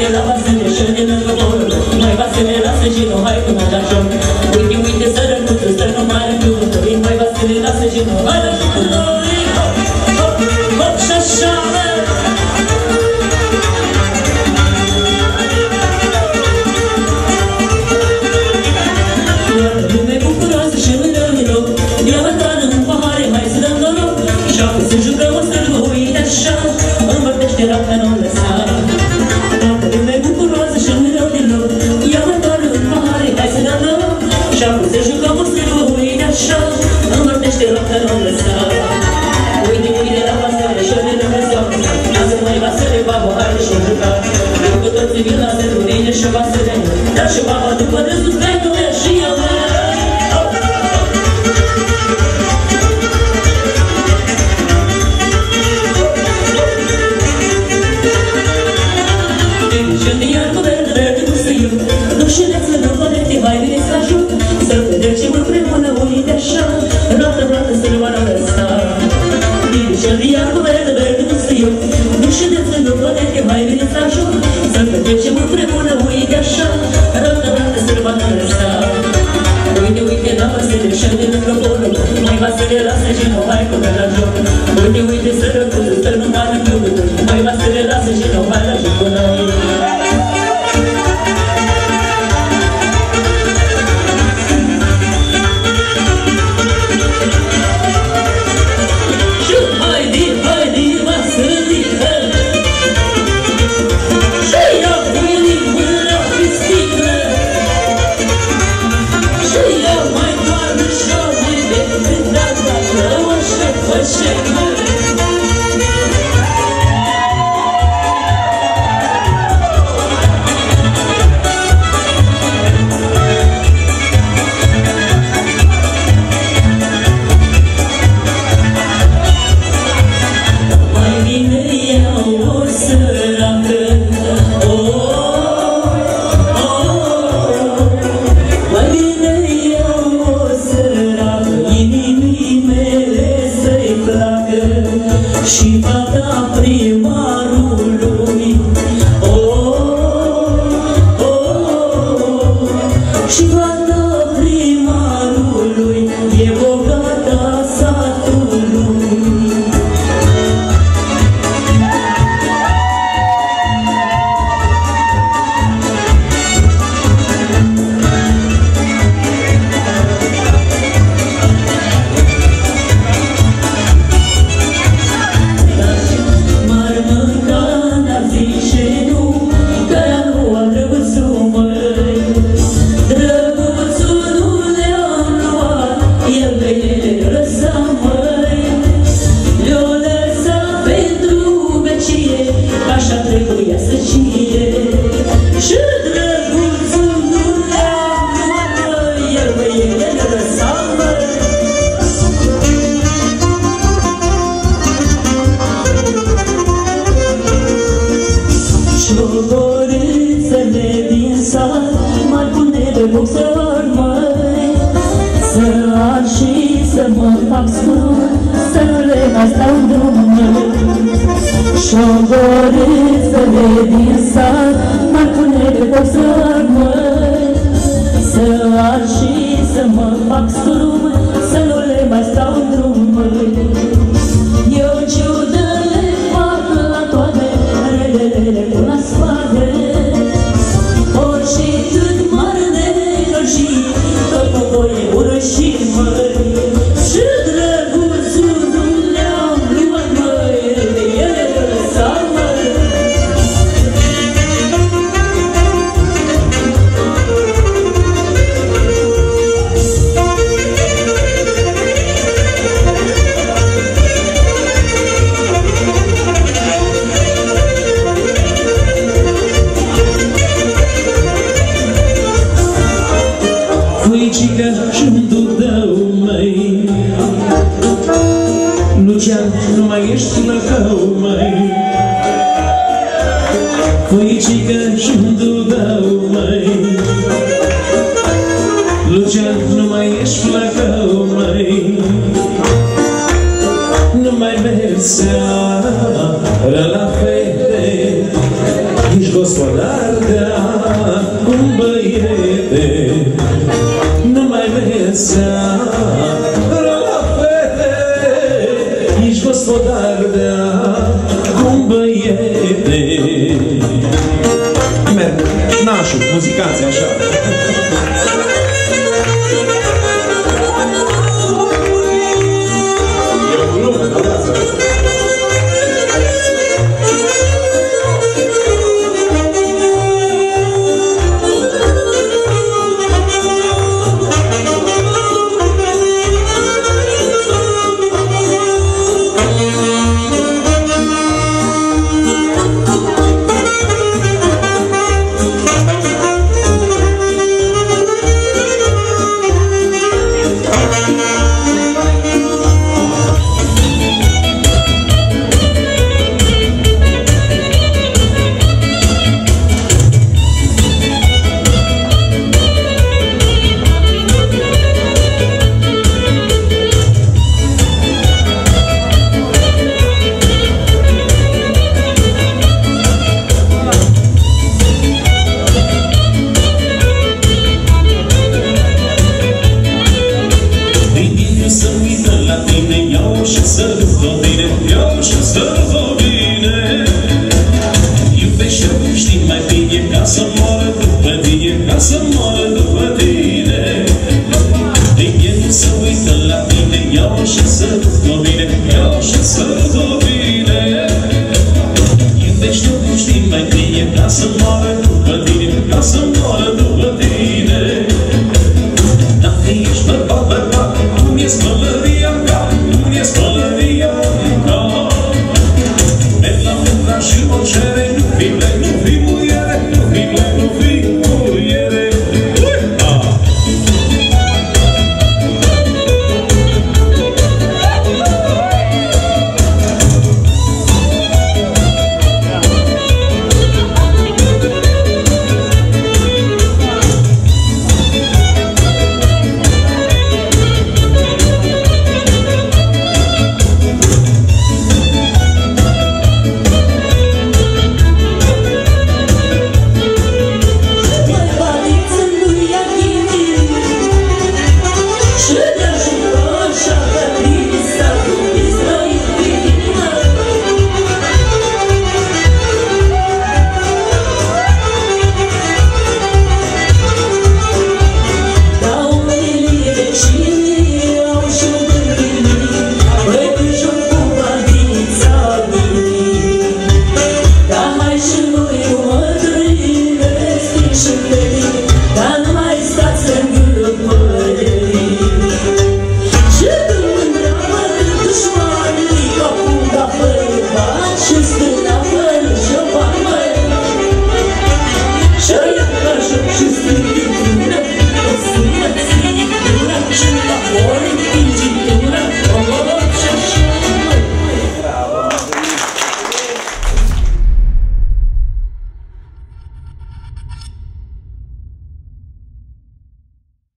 your lovers ceva să ne Dar ceva mă după râsul dragule și eu Hai bine să ajut Să trecem împreună de-așa. Roată, roată, să ne mă răsta Din cel iar cu verde, verde, nu se iau Nu știu de ce nu poate, mai Sırıla saçın olay kadar do Öyle öyle sarı kuzey Hallelujah. 我一直跟